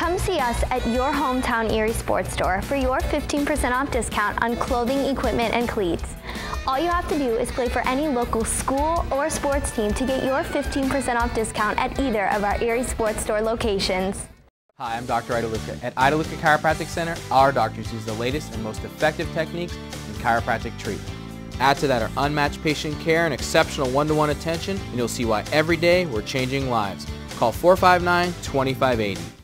Come see us at your hometown Erie Sports Store for your 15% off discount on clothing, equipment, and cleats. All you have to do is play for any local school or sports team to get your 15% off discount at either of our Erie Sports Store locations. Hi, I'm Dr. Ida Luca. At Ida Luca Chiropractic Center, our doctors use the latest and most effective techniques in chiropractic treatment. Add to that our unmatched patient care and exceptional one-to-one -one attention, and you'll see why every day we're changing lives. Call 459-2580.